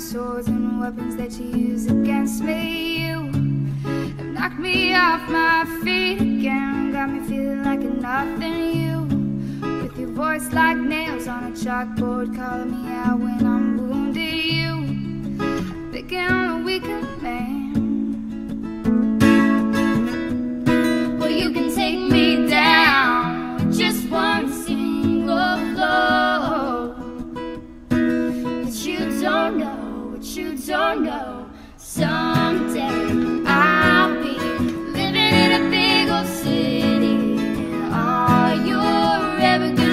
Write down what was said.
swords and weapons that you use against me. You have knocked me off my feet again, got me feeling like a nothing. You, with your voice like nails on a chalkboard, calling me out shoots or no. Someday I'll be living in a big old city. Are you ever gonna?